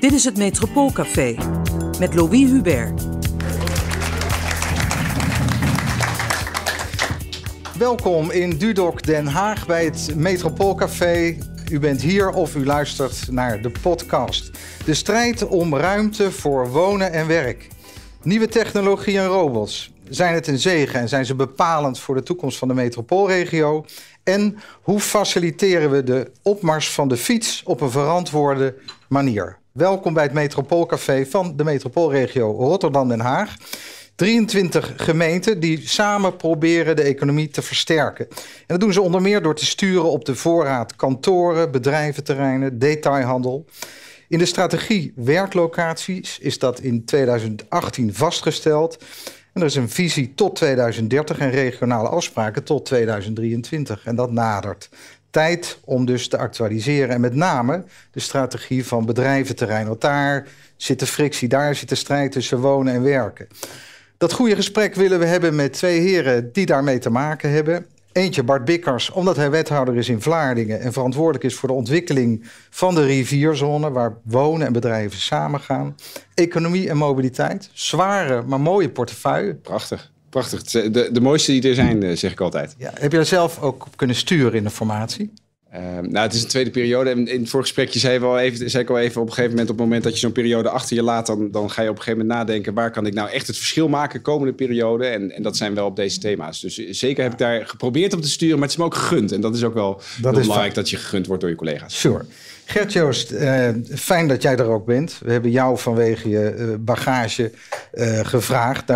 Dit is het Metropoolcafé met Louis Hubert. Welkom in Dudok Den Haag bij het Metropoolcafé. U bent hier of u luistert naar de podcast. De strijd om ruimte voor wonen en werk. Nieuwe technologie en robots. Zijn het een zegen en zijn ze bepalend voor de toekomst van de metropoolregio? En hoe faciliteren we de opmars van de fiets op een verantwoorde manier? Welkom bij het Metropoolcafé van de metropoolregio Rotterdam-Den Haag. 23 gemeenten die samen proberen de economie te versterken. En dat doen ze onder meer door te sturen op de voorraad kantoren, bedrijventerreinen, detailhandel. In de strategie werklocaties is dat in 2018 vastgesteld. En er is een visie tot 2030 en regionale afspraken tot 2023. En dat nadert. Tijd om dus te actualiseren. En met name de strategie van bedrijventerrein. Want daar zit de frictie, daar zit de strijd tussen wonen en werken. Dat goede gesprek willen we hebben met twee heren die daarmee te maken hebben. Eentje Bart Bikkers, omdat hij wethouder is in Vlaardingen en verantwoordelijk is voor de ontwikkeling van de rivierzone, waar wonen en bedrijven samengaan. Economie en mobiliteit. Zware, maar mooie portefeuille. Prachtig. Prachtig. De, de mooiste die er zijn, eh, zeg ik altijd. Ja, heb je daar zelf ook op kunnen sturen in de formatie? Uh, nou, het is een tweede periode. En in het vorige gesprekje zei, wel even, zei ik al even... op een gegeven moment, op het moment dat je zo'n periode achter je laat... Dan, dan ga je op een gegeven moment nadenken... waar kan ik nou echt het verschil maken komende periode? En, en dat zijn wel op deze thema's. Dus zeker heb ik daar geprobeerd op te sturen... maar het is me ook gegund. En dat is ook wel dat is belangrijk dat je gegund wordt door je collega's. Sure. Gert-Joost, uh, fijn dat jij er ook bent. We hebben jou vanwege je uh, bagage gevraagd.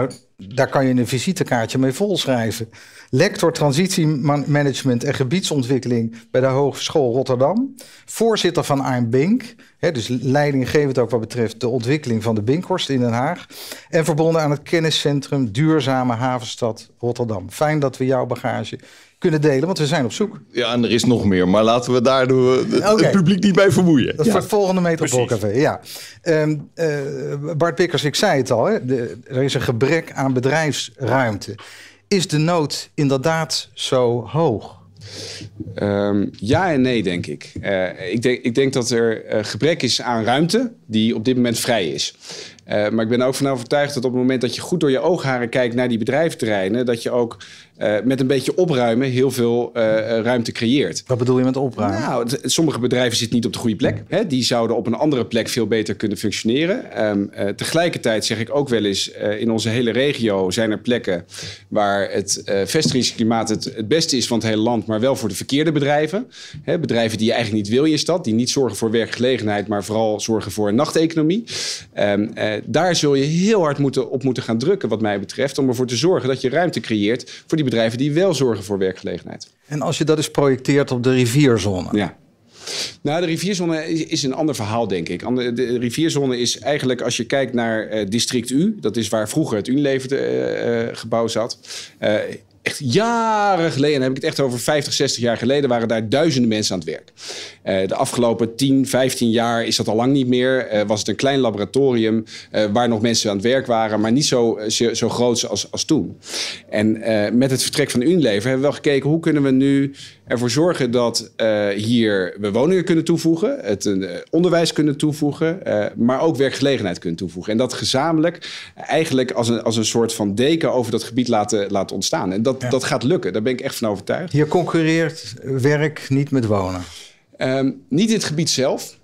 Daar kan je een visitekaartje mee volschrijven. Lector Transitiemanagement en Gebiedsontwikkeling bij de Hogeschool Rotterdam. Voorzitter van AIM Bink. Hè, dus leidinggevend ook wat betreft de ontwikkeling van de Binkhorst in Den Haag. En verbonden aan het kenniscentrum Duurzame Havenstad Rotterdam. Fijn dat we jouw bagage kunnen delen, want we zijn op zoek. Ja, en er is nog meer, maar laten we daar het, okay. het publiek niet bij vermoeien. Dat is voor het volgende Metropoolcafé, ja. Um, uh, Bart Pikkers, ik zei het al, hè, de, er is een gebrek aan bedrijfsruimte. Is de nood inderdaad zo hoog? Um, ja en nee, denk ik. Uh, ik, denk, ik denk dat er uh, gebrek is aan ruimte die op dit moment vrij is. Uh, maar ik ben ook van overtuigd dat op het moment dat je goed door je oogharen kijkt naar die bedrijventerreinen, dat je ook uh, met een beetje opruimen heel veel uh, ruimte creëert. Wat bedoel je met opruimen? Nou, sommige bedrijven zitten niet op de goede plek. Hè? Die zouden op een andere plek veel beter kunnen functioneren. Um, tegelijkertijd zeg ik ook wel eens, in onze hele regio zijn er plekken waar het vestigingsklimaat het, het beste is van het hele land, maar wel voor de verkeerde bedrijven. Hè? Bedrijven die je eigenlijk niet wil in je stad, die niet zorgen voor werkgelegenheid, maar vooral zorgen voor een nachteconomie. Um, daar zul je heel hard moeten, op moeten gaan drukken, wat mij betreft, om ervoor te zorgen dat je ruimte creëert voor die bedrijven die wel zorgen voor werkgelegenheid. En als je dat eens projecteert op de rivierzone? Ja. Nou, de rivierzone is, een ander verhaal, denk ik. De rivierzone is eigenlijk, als je kijkt naar uh, district U, dat is waar vroeger het Unilever uh, gebouw zat. Uh, echt jaren geleden, dan heb ik het echt over 50, 60 jaar geleden, waren daar duizenden mensen aan het werk. Uh, de afgelopen 10, 15 jaar is dat al lang niet meer. Uh, was het een klein laboratorium uh, waar nog mensen aan het werk waren, maar niet zo, zo, zo groot als, als toen. En met het vertrek van Unilever hebben we wel gekeken hoe kunnen we nu ervoor zorgen dat hier we woningen kunnen toevoegen, het onderwijs kunnen toevoegen, maar ook werkgelegenheid kunnen toevoegen. En dat gezamenlijk eigenlijk als een, als een soort van deken over dat gebied laten, laten ontstaan. En dat, ja. dat gaat lukken, daar ben ik echt van overtuigd. Hier concurreert werk niet met wonen. Um, niet in het gebied zelf,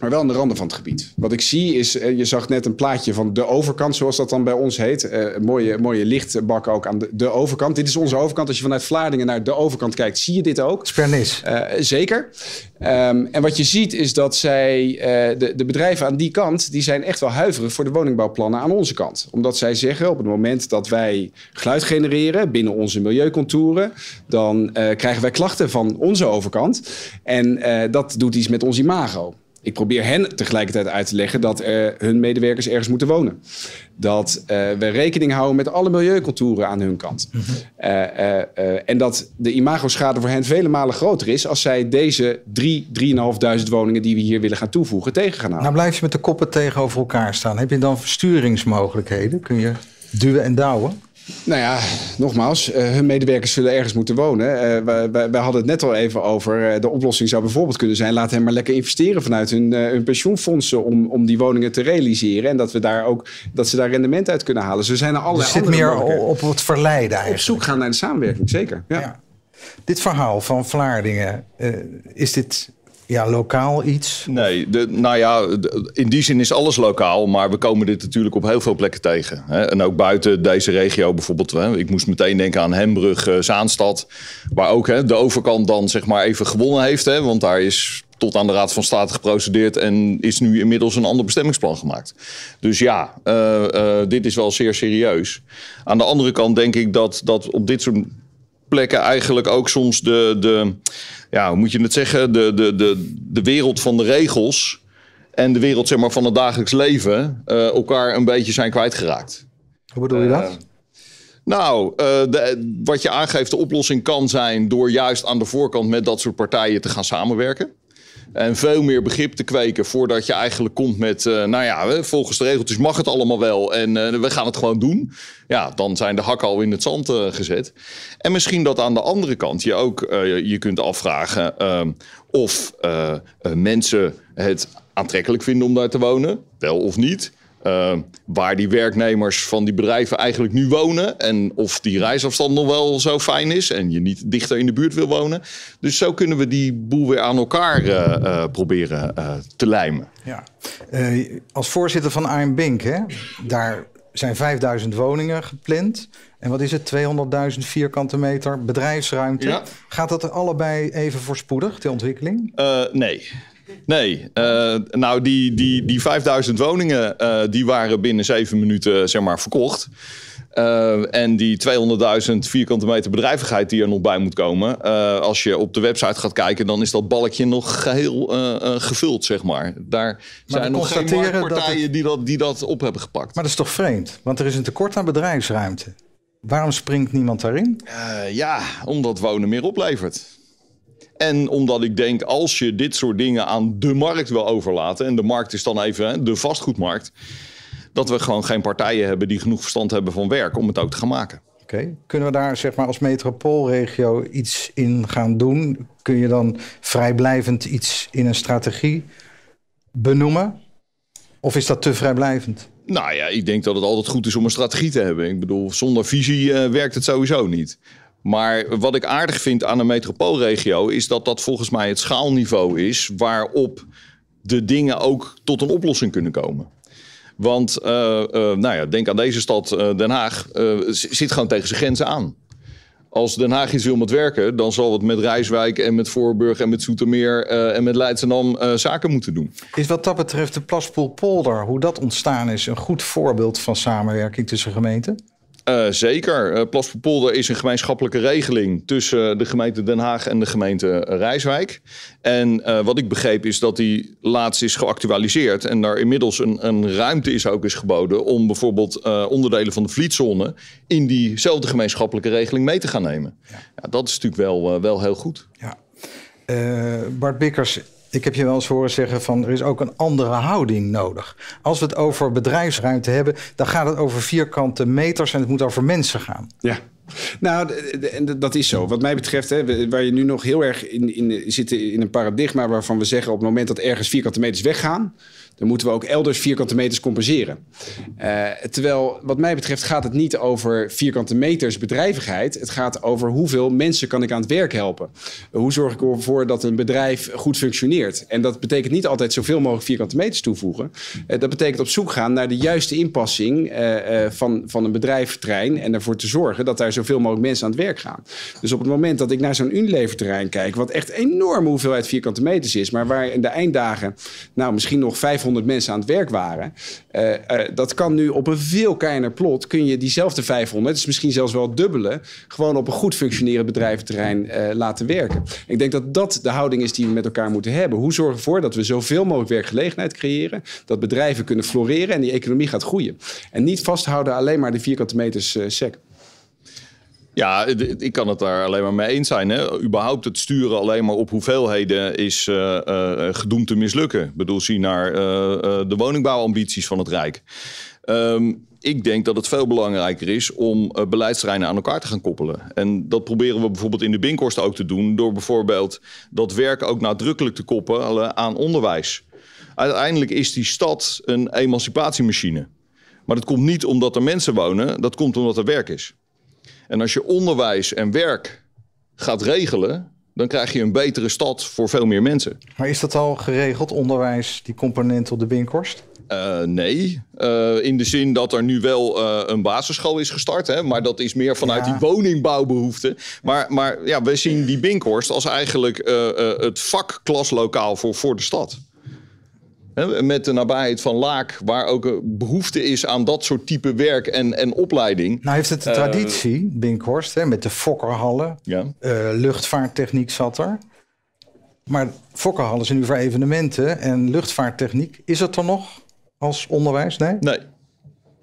maar wel aan de randen van het gebied. Wat ik zie is, uh, je zag net een plaatje van de overkant, zoals dat dan bij ons heet. Een mooie, mooie lichtbak ook aan de, de, overkant. Dit is onze overkant. Als je vanuit Vlaardingen naar de overkant kijkt, zie je dit ook. Spernis. Uh, zeker. Um, en wat je ziet is dat zij, de, de bedrijven aan die kant, die zijn echt wel huiverig voor de woningbouwplannen aan onze kant. Omdat zij zeggen, op het moment dat wij geluid genereren binnen onze milieucontouren, dan krijgen wij klachten van onze overkant. En dat doet iets met ons imago. Ik probeer hen tegelijkertijd uit te leggen dat uh, hun medewerkers ergens moeten wonen. Dat uh, we rekening houden met alle milieuculturen aan hun kant. Mm -hmm. uh, en dat de imagoschade voor hen vele malen groter is als zij deze 3, 3.500 woningen die we hier willen gaan toevoegen tegen gaan houden. Nou blijf je met de koppen tegenover elkaar staan. Heb je dan versturingsmogelijkheden? Kun je duwen en douwen? Nou ja, nogmaals, uh, hun medewerkers zullen ergens moeten wonen. Wij, wij, wij, hadden het net al even over. Uh, de oplossing zou bijvoorbeeld kunnen zijn: laat hen maar lekker investeren vanuit hun, hun pensioenfondsen om, om die woningen te realiseren. En dat, we daar ook, dat ze daar rendement uit kunnen halen. Zo zijn er allerlei dus zit meer op het verleiden eigenlijk. Op zoek gaan naar de samenwerking, zeker. Ja. ja. Dit verhaal van Vlaardingen, is dit ja, lokaal iets? Nee, de, nou ja, in die zin is alles lokaal. Maar we komen dit natuurlijk op heel veel plekken tegen. Hè? En ook buiten deze regio bijvoorbeeld. Hè? Ik moest meteen denken aan Hembrug, uh, Zaanstad. Waar ook hè, de overkant dan zeg maar even gewonnen heeft. Hè? Want daar is tot aan de Raad van State geprocedeerd en is nu inmiddels een ander bestemmingsplan gemaakt. Dus ja, uh, uh, dit is wel zeer serieus. Aan de andere kant denk ik dat, dat op dit soort plekken eigenlijk ook soms de, de ja, hoe moet je het zeggen, de, de, de, de wereld van de regels en de wereld zeg maar, van het dagelijks leven uh, elkaar een beetje zijn kwijtgeraakt. Hoe bedoel je dat? Uh, nou, uh, de, wat je aangeeft, de oplossing kan zijn door juist aan de voorkant met dat soort partijen te gaan samenwerken. En veel meer begrip te kweken voordat je eigenlijk komt met, uh, nou ja, volgens de regeltjes mag het allemaal wel en uh, we gaan het gewoon doen. Ja, dan zijn de hakken al in het zand uh, gezet. En misschien dat aan de andere kant je ook je kunt afvragen of mensen het aantrekkelijk vinden om daar te wonen, wel of niet. Uh, waar die werknemers van die bedrijven eigenlijk nu wonen. En of die reisafstand nog wel zo fijn is. En je niet dichter in de buurt wil wonen. Dus zo kunnen we die boel weer aan elkaar uh, uh, proberen te lijmen. Ja. als voorzitter van Arm Bink, hè, daar zijn 5000 woningen gepland. En wat is het? 200.000 vierkante meter bedrijfsruimte. Ja. Gaat dat allebei even voorspoedig, de ontwikkeling? nee. Nee, uh, nou die, die, die 5000 woningen uh, die waren binnen zeven minuten zeg maar verkocht. Uh, en die 200.000 vierkante meter bedrijvigheid die er nog bij moet komen. als je op de website gaat kijken, dan is dat balkje nog geheel gevuld, zeg maar. Daar zijn nog geen partijen het... die, dat, die dat op hebben gepakt. Maar dat is toch vreemd? Want er is een tekort aan bedrijfsruimte. Waarom springt niemand daarin? ja, omdat wonen meer oplevert. En omdat ik denk, als je dit soort dingen aan de markt wil overlaten, en de markt is dan even de vastgoedmarkt, dat we gewoon geen partijen hebben die genoeg verstand hebben van werk om het ook te gaan maken. Oké, kunnen we daar zeg maar als metropoolregio iets in gaan doen? Kun je dan vrijblijvend iets in een strategie benoemen? Of is dat te vrijblijvend? Nou ja, ik denk dat het altijd goed is om een strategie te hebben. Ik bedoel, zonder visie uh, werkt het sowieso niet. Maar wat ik aardig vind aan een metropoolregio is dat dat volgens mij het schaalniveau is waarop de dingen ook tot een oplossing kunnen komen. Want uh, uh, nou ja, denk aan deze stad uh, Den Haag, zit gewoon tegen zijn grenzen aan. Als Den Haag iets wil met werken, dan zal het met Rijswijk en met Voorburg en met Zoetermeer en met Leidschendam zaken moeten doen. Is wat dat betreft de Plaspoel-Polder, hoe dat ontstaan is, een goed voorbeeld van samenwerking tussen gemeenten? Uh, zeker. Uh, Polder is een gemeenschappelijke regeling tussen de gemeente Den Haag en de gemeente Rijswijk. En uh, wat ik begreep is dat die laatst is geactualiseerd en daar inmiddels een, een ruimte is ook is geboden om bijvoorbeeld onderdelen van de vlietzone in diezelfde gemeenschappelijke regeling mee te gaan nemen. Ja. ja dat is natuurlijk wel, wel heel goed. Ja. Bart Bikkers, ik heb je wel eens horen zeggen van er is ook een andere houding nodig. Als we het over bedrijfsruimte hebben, dan gaat het over vierkante meters en het moet over mensen gaan. Ja. Nou, dat is zo. Wat mij betreft, hè, waar je nu nog heel erg in, in zit in een paradigma waarvan we zeggen op het moment dat ergens vierkante meters weggaan, dan moeten we ook elders vierkante meters compenseren. Uh, terwijl, wat mij betreft, gaat het niet over vierkante meters bedrijvigheid. Het gaat over hoeveel mensen kan ik aan het werk helpen. hoe zorg ik ervoor dat een bedrijf goed functioneert? En dat betekent niet altijd zoveel mogelijk vierkante meters toevoegen. Uh, dat betekent op zoek gaan naar de juiste inpassing uh, van, van een bedrijfterrein. En ervoor te zorgen dat daar zoveel mogelijk mensen aan het werk gaan. Dus op het moment dat ik naar zo'n Unilever-terrein kijk, wat echt enorme hoeveelheid vierkante meters is, maar waar in de einddagen nou misschien nog 500 mensen aan het werk waren. Uh, uh, dat kan nu op een veel kleiner plot. Kun je diezelfde 500, dus misschien zelfs wel dubbele, gewoon op een goed functionerend bedrijventerrein uh, laten werken. Ik denk dat dat de houding is die we met elkaar moeten hebben. Hoe zorgen we ervoor dat we zoveel mogelijk werkgelegenheid creëren, dat bedrijven kunnen floreren en die economie gaat groeien. En niet vasthouden alleen maar de vierkante meters sec. Ja, ik kan het daar alleen maar mee eens zijn. Hè. Überhaupt het sturen alleen maar op hoeveelheden is uh, gedoemd te mislukken. Ik bedoel, zie naar uh, de woningbouwambities van het Rijk. Um, ik denk dat het veel belangrijker is om beleidsterreinen aan elkaar te gaan koppelen. En dat proberen we bijvoorbeeld in de Binkhorst ook te doen. Door bijvoorbeeld dat werk ook nadrukkelijk te koppelen aan onderwijs. Uiteindelijk is die stad een emancipatiemachine. Maar dat komt niet omdat er mensen wonen, dat komt omdat er werk is. En als je onderwijs en werk gaat regelen, dan krijg je een betere stad voor veel meer mensen. Maar is dat al geregeld, onderwijs, die component op de Binkhorst? Uh, nee, uh, in de zin dat er nu wel uh, een basisschool is gestart. Hè? Maar dat is meer vanuit ja. die woningbouwbehoeften. Maar, maar ja, we zien die Binkhorst als eigenlijk het vakklaslokaal voor, voor de stad. Met de nabijheid van Laak, waar ook een behoefte is aan dat soort type werk en, en opleiding. Nou heeft het de traditie, uh, Binkhorst, hè, met de fokkerhallen. Ja. Uh, luchtvaarttechniek zat er. Maar fokkerhallen zijn nu voor evenementen en luchtvaarttechniek. Is het er nog als onderwijs? Nee? Nee.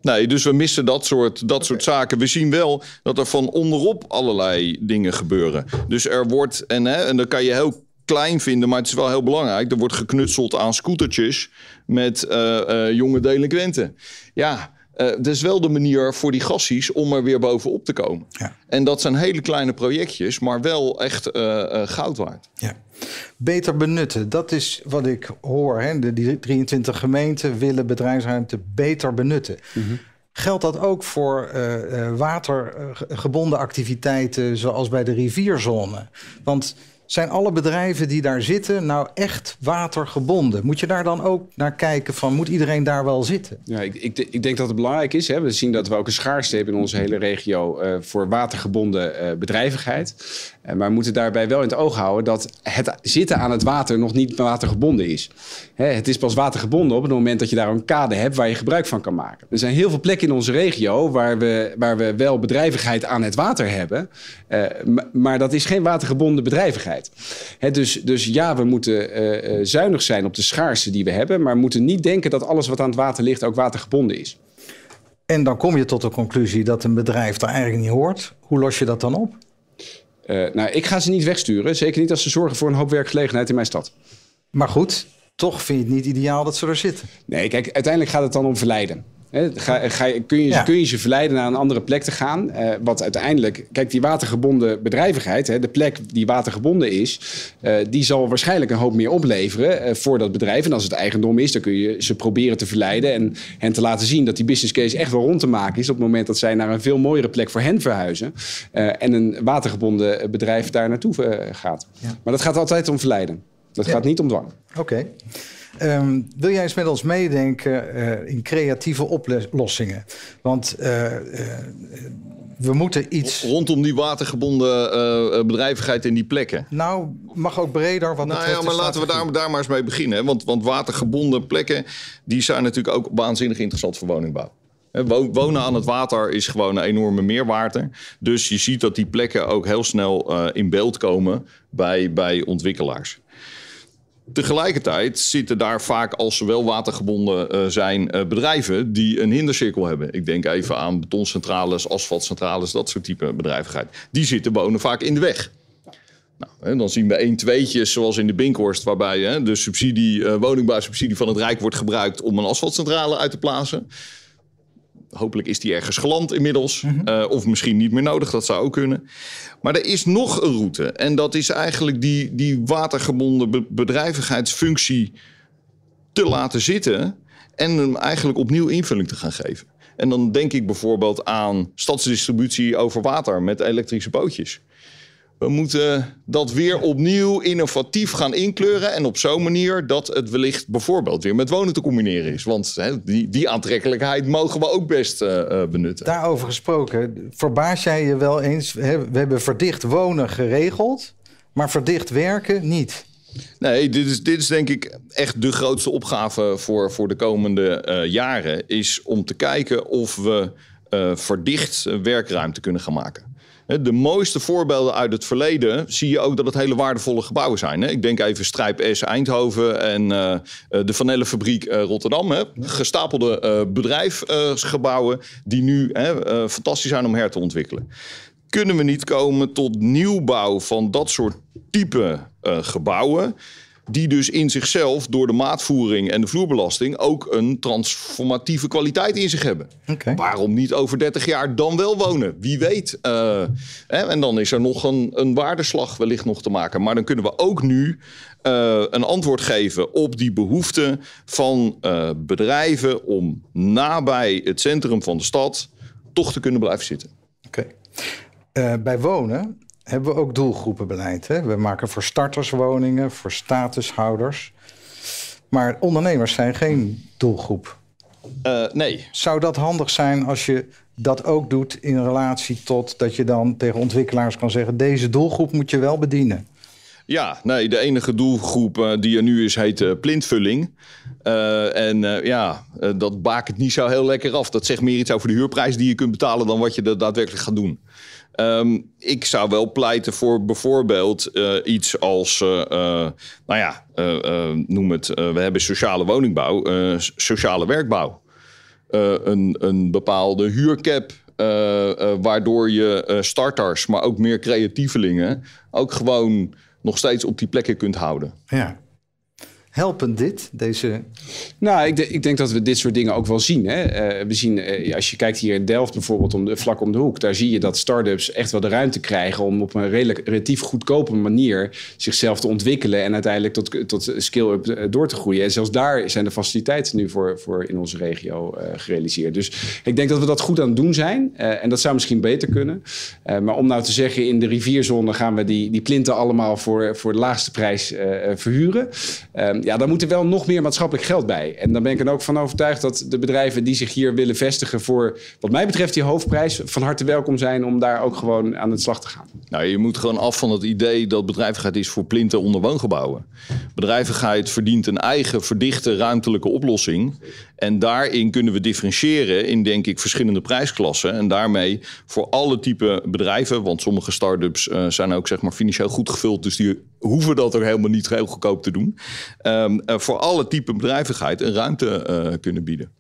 Nee, dus we missen dat soort, dat soort zaken. We zien wel dat er van onderop allerlei dingen gebeuren. Dus er wordt, en, hè, en dan kan je heel klein vinden, maar het is wel heel belangrijk. Er wordt geknutseld aan scootertjes met uh, uh, jonge delinquenten. Ja, uh, dat is wel de manier voor die gassies om er weer bovenop te komen. Ja. En dat zijn hele kleine projectjes, maar wel echt goud waard. Ja. Beter benutten, dat is wat ik hoor. Hè? De, die 23 gemeenten willen bedrijfsruimte beter benutten. Mm -hmm. Geldt dat ook voor uh, watergebonden activiteiten zoals bij de rivierzone? Want zijn alle bedrijven die daar zitten nou echt watergebonden? Moet je daar dan ook naar kijken van, moet iedereen daar wel zitten? Ja, ik, ik, ik denk dat het belangrijk is. Hè. We zien dat we ook een schaarste hebben in onze hele regio uh, voor watergebonden uh, bedrijvigheid. Uh, maar we moeten daarbij wel in het oog houden dat het zitten aan het water nog niet watergebonden is. Hè, het is pas watergebonden op het moment dat je daar een kade hebt waar je gebruik van kan maken. Er zijn heel veel plekken in onze regio waar we, waar we wel bedrijvigheid aan het water hebben. maar dat is geen watergebonden bedrijvigheid. He, dus, dus ja, we moeten uh, zuinig zijn op de schaarste die we hebben, maar we moeten niet denken dat alles wat aan het water ligt ook watergebonden is. En dan kom je tot de conclusie dat een bedrijf daar eigenlijk niet hoort. Hoe los je dat dan op? Uh, nou, ik ga ze niet wegsturen. Zeker niet als ze zorgen voor een hoop werkgelegenheid in mijn stad. Maar goed, toch vind je het niet ideaal dat ze er zitten. Nee, kijk, uiteindelijk gaat het dan om verleiden. Ga, ga, kun, je, ja. kun je ze verleiden naar een andere plek te gaan? Uh, wat uiteindelijk, kijk, die watergebonden bedrijvigheid, hè, de plek die watergebonden is, uh, die zal waarschijnlijk een hoop meer opleveren uh, voor dat bedrijf. En als het eigendom is, dan kun je ze proberen te verleiden en hen te laten zien dat die business case echt wel rond te maken is op het moment dat zij naar een veel mooiere plek voor hen verhuizen en een watergebonden bedrijf daar naartoe gaat. Ja. Maar dat gaat altijd om verleiden. Dat ja. gaat niet om dwang. Oké. Okay. Um, wil jij eens met ons meedenken uh, in creatieve oplossingen? Want uh, uh, we moeten iets. Rondom die watergebonden bedrijvigheid in die plekken. Nou, mag ook breder. Wat nou ja, maar laten we daar, daar maar eens mee beginnen. Want, want watergebonden plekken die zijn natuurlijk ook waanzinnig interessant voor woningbouw. Wonen aan het water is gewoon een enorme meerwaarde. Dus je ziet dat die plekken ook heel snel in beeld komen bij, bij ontwikkelaars. Tegelijkertijd zitten daar vaak als ze wel watergebonden uh, zijn uh, bedrijven die een hindercirkel hebben. Ik denk even aan betoncentrales, asfaltcentrales, dat soort type bedrijvigheid. Die zitten wonen vaak in de weg. Nou, hè, dan zien we één tweetjes zoals in de Binkhorst, waarbij hè, de subsidie, uh, woningbouwsubsidie van het Rijk wordt gebruikt om een asfaltcentrale uit te plaatsen. Hopelijk is die ergens geland inmiddels. Mm -hmm. uh, of misschien niet meer nodig, dat zou ook kunnen. Maar er is nog een route. En dat is eigenlijk die, die watergebonden be bedrijvigheidsfunctie te laten zitten. En hem eigenlijk opnieuw invulling te gaan geven. En dan denk ik bijvoorbeeld aan stadsdistributie over water met elektrische bootjes. We moeten dat weer opnieuw innovatief gaan inkleuren. En op zo'n manier dat het wellicht bijvoorbeeld weer met wonen te combineren is. Want hè, die, die aantrekkelijkheid mogen we ook best uh, benutten. Daarover gesproken, verbaas jij je wel eens? Hè, we hebben verdicht wonen geregeld, maar verdicht werken niet. Nee, dit is, dit is denk ik echt de grootste opgave voor, voor de komende uh, jaren. Is om te kijken of we uh, verdicht werkruimte kunnen gaan maken. De mooiste voorbeelden uit het verleden zie je ook dat het hele waardevolle gebouwen zijn. Ik denk even Strijp S Eindhoven en uh, de Vanellenfabriek uh, Rotterdam. Hè. Gestapelde bedrijfsgebouwen die nu fantastisch zijn om her te ontwikkelen. Kunnen we niet komen tot nieuwbouw van dat soort type gebouwen die dus in zichzelf door de maatvoering en de vloerbelasting ook een transformatieve kwaliteit in zich hebben. Waarom niet over 30 jaar dan wel wonen? Wie weet. Eh, hè, en dan is er nog een, een waardeslag wellicht nog te maken. Maar dan kunnen we ook nu eh, een antwoord geven op die behoefte van eh, bedrijven om nabij het centrum van de stad toch te kunnen blijven zitten. Oké. Bij wonen hebben we ook doelgroepenbeleid. Hè? We maken voor starterswoningen, voor statushouders. Maar ondernemers zijn geen doelgroep. Eh, nee, Zou dat handig zijn als je dat ook doet in relatie tot dat je dan tegen ontwikkelaars kan zeggen: deze doelgroep moet je wel bedienen? Ja, nee, de enige doelgroep eh, die er nu is heet eh, plintvulling. En ja, dat bakent niet zo heel lekker af. Dat zegt meer iets over de huurprijs die je kunt betalen dan wat je er daadwerkelijk gaat doen. Ehm, ik zou wel pleiten voor bijvoorbeeld eh, iets als, eh, eh, nou ja, noem het, we hebben sociale woningbouw, sociale werkbouw. Een, een bepaalde huurcap. waardoor je starters, maar ook meer creatievelingen, ook gewoon nog steeds op die plekken kunt houden. Ja. Helpen dit, deze. Nou, ik, ik denk dat we dit soort dingen ook wel zien. Hè? Eh, we zien, eh, als je kijkt hier in Delft bijvoorbeeld, om de, vlak om de hoek, daar zie je dat start-ups echt wel de ruimte krijgen om op een redelijk, relatief goedkope manier zichzelf te ontwikkelen en uiteindelijk tot, tot scale-up eh, door te groeien. En zelfs daar zijn de faciliteiten nu voor, voor in onze regio gerealiseerd. Dus ik denk dat we dat goed aan het doen zijn. En dat zou misschien beter kunnen. Maar om nou te zeggen, in de rivierzone gaan we die, die plinten allemaal voor, voor de laagste prijs verhuren. Ja, daar moet er wel nog meer maatschappelijk geld bij. En dan ben ik er ook van overtuigd dat de bedrijven die zich hier willen vestigen voor, wat mij betreft, die hoofdprijs, van harte welkom zijn om daar ook gewoon aan de slag te gaan. Nou, je moet gewoon af van het idee dat bedrijvigheid is voor plinten onder woongebouwen. Bedrijvigheid verdient een eigen verdichte ruimtelijke oplossing. En daarin kunnen we differentiëren in, denk ik, verschillende prijsklassen. En daarmee voor alle type bedrijven, want sommige start-ups eh, zijn ook zeg maar, financieel goed gevuld. Dus die hoeven dat ook helemaal niet heel goedkoop te doen. Ehm, eh, voor alle type bedrijvigheid een ruimte eh, kunnen bieden.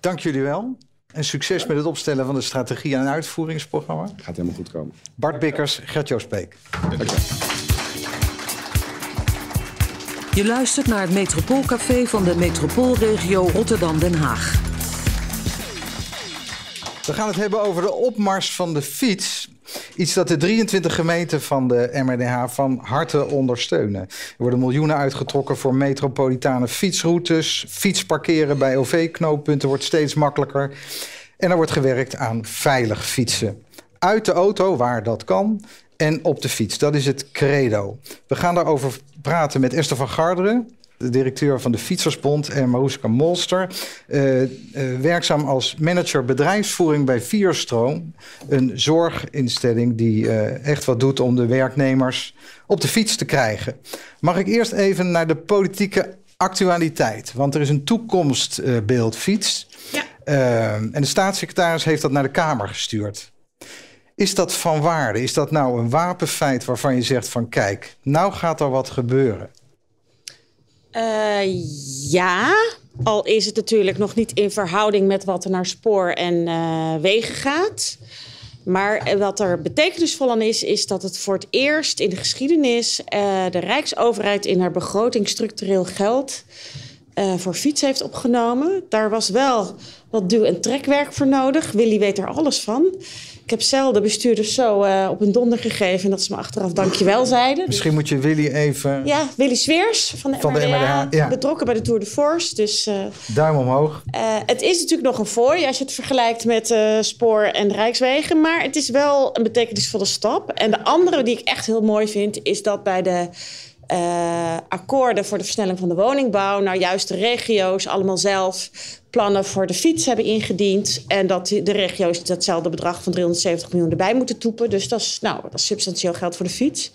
Dank jullie wel. En succes met het opstellen van de strategie- en uitvoeringsprogramma. Gaat helemaal goed komen. Bart Bikkers, Gert-Jo Speek. Je luistert naar het Metropoolcafé van de Metropoolregio Rotterdam-Den Haag. We gaan het hebben over de opmars van de fiets. Iets dat de 23 gemeenten van de MRDH van harte ondersteunen. Er worden miljoenen uitgetrokken voor metropolitane fietsroutes. Fietsparkeren bij OV-knooppunten wordt steeds makkelijker. En er wordt gewerkt aan veilig fietsen. Uit de auto, waar dat kan, en op de fiets. Dat is het credo. We gaan daarover praten met Esther van Garderen, de directeur van de Fietsersbond, en Maruska Molster, eh, eh, werkzaam als manager bedrijfsvoering bij Vierstroom. Een zorginstelling die eh, echt wat doet om de werknemers op de fiets te krijgen. Mag ik eerst even naar de politieke actualiteit? Want er is een toekomstbeeld fiets. Ja. En de staatssecretaris heeft dat naar de Kamer gestuurd. Is dat van waarde? Is dat nou een wapenfeit waarvan je zegt van kijk, nou gaat er wat gebeuren? Eh, ja, al is het natuurlijk nog niet in verhouding met wat er naar spoor en eh, wegen gaat. Maar eh, wat er betekenisvol aan is, is dat het voor het eerst in de geschiedenis de Rijksoverheid in haar begroting structureel geld voor fiets heeft opgenomen. Daar was wel wat duw- en trekwerk voor nodig. Willy weet er alles van. Ik heb zelf de bestuurders zo eh, op een donder gegeven dat ze me achteraf dankjewel zeiden. Misschien moet je Willy even Ja, Willy Sveers van de, Van de ja. betrokken bij de Tour de Force. Dus eh, duim omhoog. eh, het is natuurlijk nog een fooi als je het vergelijkt met spoor en rijkswegen. Maar het is wel een betekenisvolle stap. En de andere die ik echt heel mooi vind, is dat bij de akkoorden voor de versnelling van de woningbouw, nou juist de regio's allemaal zelf plannen voor de fiets hebben ingediend. En dat de regio's datzelfde bedrag van 370 miljoen erbij moeten toepen. Dus dat is, nou, dat is substantieel geld voor de fiets.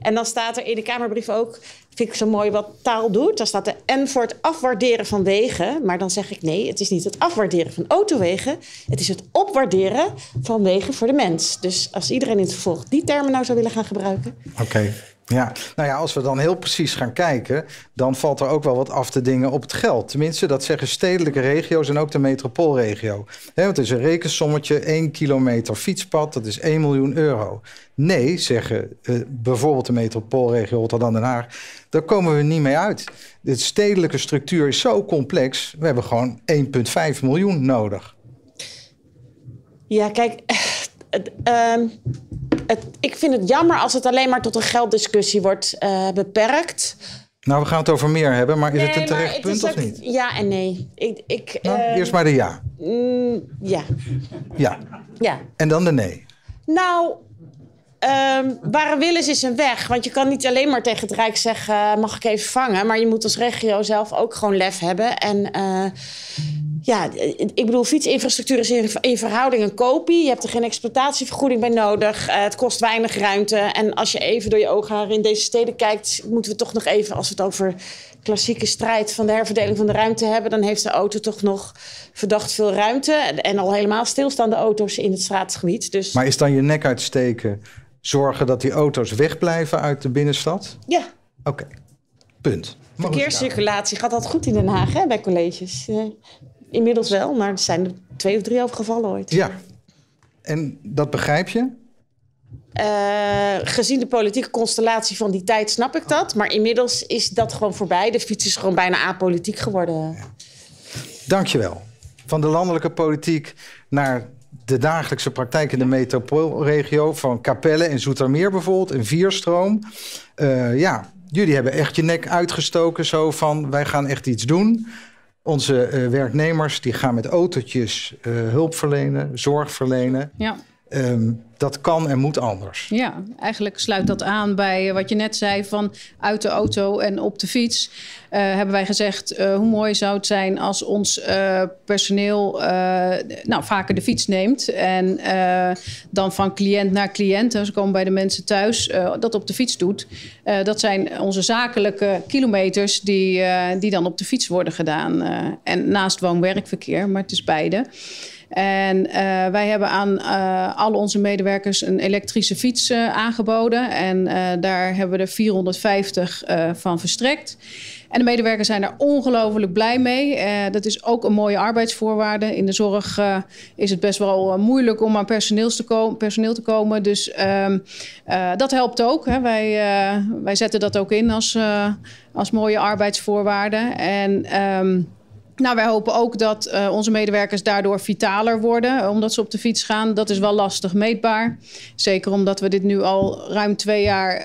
En dan staat er in de Kamerbrief ook, vind ik zo mooi wat taal doet. Daar staat er en voor het afwaarderen van wegen. Maar dan zeg ik nee, het is niet het afwaarderen van autowegen. Het is het opwaarderen van wegen voor de mens. Dus als iedereen in het vervolg die termen nou zou willen gaan gebruiken. Oké. Ja, nou ja, als we dan heel precies gaan kijken, dan valt er ook wel wat af te dingen op het geld. Tenminste, dat zeggen stedelijke regio's en ook de metropoolregio. He, het is een rekensommetje, 1 kilometer fietspad, dat is 1 miljoen euro. Nee, zeggen uh, bijvoorbeeld de metropoolregio Rotterdam-Den Haag, daar komen we niet mee uit. De stedelijke structuur is zo complex, we hebben gewoon 1,5 miljoen nodig. Ja, kijk, uh, het, ik vind het jammer als het alleen maar tot een gelddiscussie wordt uh, beperkt. Nou, we gaan het over meer hebben, maar is nee, het een terecht punt of niet? Ja en nee. Ik, ik, nou, uh, eerst maar de ja. Mm, ja. Ja. Ja. En dan de nee. Nou, um, waar een wil is, een weg. Want je kan niet alleen maar tegen het Rijk zeggen... Uh, mag ik even vangen? Maar je moet als regio zelf ook gewoon lef hebben. En uh, ja, ik bedoel, fietsinfrastructuur is in, in, verhouding een kopie. Je hebt er geen exploitatievergoeding bij nodig. Uh, het kost weinig ruimte. En als je even door je oogharen in deze steden kijkt... moeten we toch nog even, als we het over klassieke strijd... van de herverdeling van de ruimte hebben... dan heeft de auto toch nog verdacht veel ruimte. En al helemaal stilstaande auto's in het straatgebied. Dus... Maar is dan je nek uitsteken zorgen dat die auto's wegblijven uit de binnenstad? Ja. Oké, okay. punt. Verkeerscirculatie gaat dat goed in Den Haag hè, bij colleges. Inmiddels wel, maar er zijn er twee of drie over gevallen ooit. Ja, en dat begrijp je? Uh, gezien de politieke constellatie van die tijd snap ik dat. Maar inmiddels is dat gewoon voorbij. De fiets is gewoon bijna apolitiek geworden. Ja. Dankjewel. Van de landelijke politiek naar de dagelijkse praktijk in de metropoolregio... van Capelle en Zoetermeer bijvoorbeeld, een vierstroom. Uh, ja, jullie hebben echt je nek uitgestoken zo van... wij gaan echt iets doen... Onze uh, werknemers die gaan met autootjes uh, hulp verlenen, zorg verlenen. Ja. Um, dat kan en moet anders. Ja, eigenlijk sluit dat aan bij wat je net zei van uit de auto en op de fiets. Uh, hebben wij gezegd, uh, hoe mooi zou het zijn als ons personeel nou, vaker de fiets neemt. En dan van cliënt naar cliënt, ze komen bij de mensen thuis, dat op de fiets doet. dat zijn onze zakelijke kilometers die, die dan op de fiets worden gedaan. en naast woon-werkverkeer, maar het is beide. En uh, wij hebben aan uh, al onze medewerkers een elektrische fiets uh, aangeboden. En daar hebben we er 450 van verstrekt. En de medewerkers zijn er ongelooflijk blij mee. dat is ook een mooie arbeidsvoorwaarde. In de zorg is het best wel moeilijk om aan personeel te, komen, personeel te komen. Dus ehm, dat helpt ook. Hè. Wij, wij zetten dat ook in als, als mooie arbeidsvoorwaarden. En... Um, nou, wij hopen ook dat uh, onze medewerkers daardoor vitaler worden, omdat ze op de fiets gaan. Dat is wel lastig meetbaar. Zeker omdat we dit nu al ruim twee jaar.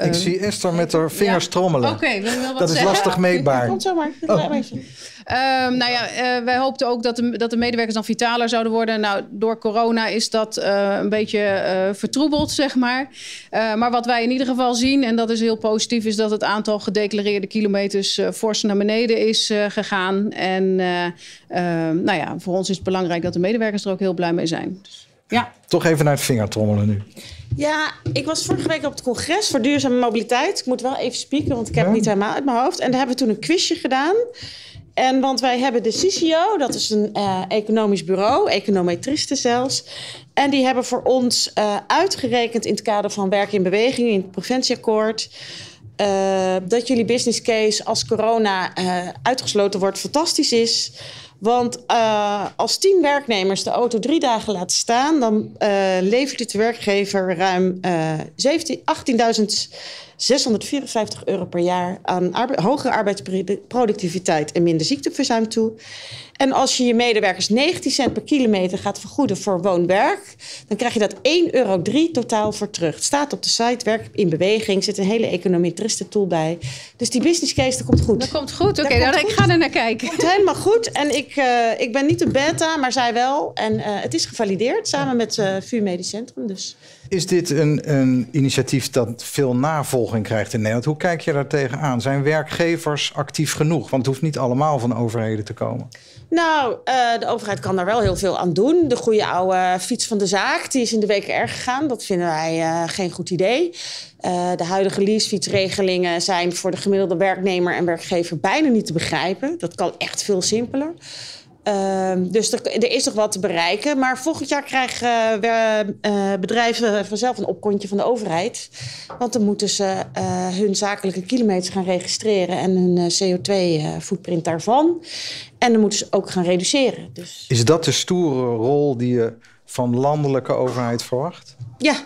Uh, Ik zie Esther met haar vingers ja. trommelen. Oké, okay, wil je wel wat Dat zeggen? is lastig meetbaar. Komt zo maar. Oh. Um, nou ja, uh, wij hoopten ook dat de, dat de medewerkers dan vitaler zouden worden. Nou, door corona is dat uh, een beetje uh, vertroebeld, zeg maar. maar wat wij in ieder geval zien, en dat is heel positief, is dat het aantal gedeclareerde kilometers fors naar beneden is gegaan. En ehm, nou ja, voor ons is het belangrijk dat de medewerkers er ook heel blij mee zijn. Dus, ja. Toch even naar het vingertrommelen nu. Ja, ik was vorige week op het congres voor duurzame mobiliteit. Ik moet wel even spieken, want ik heb ja. het niet helemaal uit mijn hoofd. En daar hebben we toen een quizje gedaan. En want wij hebben de CICIO, dat is een uh, economisch bureau, econometristen zelfs. En die hebben voor ons uh, uitgerekend in het kader van werk in beweging, in het preventieakkoord. Uh, dat jullie business case als corona uitgesloten wordt fantastisch is. Want als tien werknemers de auto drie dagen laten staan, dan levert het de werkgever ruim 18.000 654 euro per jaar aan hogere arbeidsproductiviteit en minder ziekteverzuim toe. En als je je medewerkers 19 cent per kilometer gaat vergoeden voor woon-werk, dan krijg je dat 1,03 euro totaal voor terug. Het staat op de site, werk in beweging, zit een hele econometriste tool bij. Dus die business case, dat komt goed. Dat komt goed, oké, okay, ik ga er naar kijken. Het komt helemaal goed. En ik, uh, ik ben niet een beta, maar zij wel. En uh, het is gevalideerd samen met uh, VU Medisch Centrum. Dus. Is dit een, een initiatief dat veel navolging krijgt in Nederland? Hoe kijk je daar tegenaan? Zijn werkgevers actief genoeg? Want het hoeft niet allemaal van overheden te komen. Nou, uh, de overheid kan daar wel heel veel aan doen. De goede oude fiets van de zaak, die is in de weken erg gegaan. Dat vinden wij uh, geen goed idee. Uh, de huidige leasefietsregelingen zijn voor de gemiddelde werknemer en werkgever bijna niet te begrijpen. Dat kan echt veel simpeler. Ehm, dus er, er, is nog wat te bereiken. Maar volgend jaar krijgen we, uh, bedrijven vanzelf een opkontje van de overheid. Want dan moeten ze uh, hun zakelijke kilometers gaan registreren en hun CO2-footprint daarvan. En dan moeten ze ook gaan reduceren. Dus... Is dat de stoere rol die je van landelijke overheid verwacht? Ja.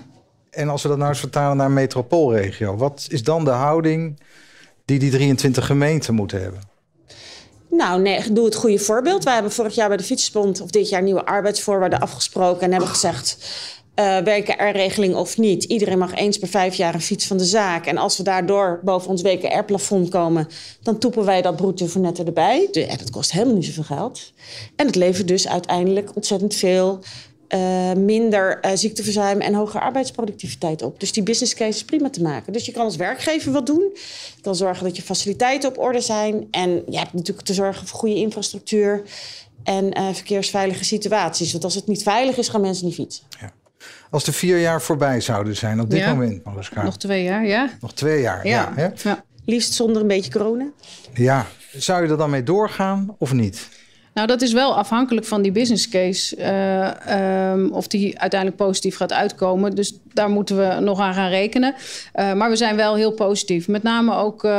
En als we dat nou eens vertalen naar metropoolregio, wat is dan de houding die die 23 gemeenten moeten hebben? Nou, nee, doe het goede voorbeeld. Wij hebben vorig jaar bij de Fietsbond of dit jaar nieuwe arbeidsvoorwaarden afgesproken en hebben gezegd. Uh, WKR-regeling of niet. Iedereen mag eens per vijf jaar een fiets van de zaak. En als we daardoor boven ons WKR-plafond komen, dan toepen wij dat bruto voor netten erbij. En dat kost helemaal niet zoveel geld. En het levert dus uiteindelijk ontzettend veel uh, minder uh, ziekteverzuim en hogere arbeidsproductiviteit op. Dus die business case is prima te maken. Dus je kan als werkgever wat doen. Je kan zorgen dat je faciliteiten op orde zijn. En je hebt natuurlijk te zorgen voor goede infrastructuur en uh, verkeersveilige situaties. Want als het niet veilig is, gaan mensen niet fietsen. Ja. Als de vier jaar voorbij zouden zijn op dit ja. moment, Mariska. Nog twee jaar, ja. Nog twee jaar, ja. ja, ja. Liefst zonder een beetje corona. Ja. Zou je er dan mee doorgaan of niet? Nou, dat is wel afhankelijk van die business case. Uh, um, of die uiteindelijk positief gaat uitkomen. Dus daar moeten we nog aan gaan rekenen. Uh, maar we zijn wel heel positief. Met name ook uh,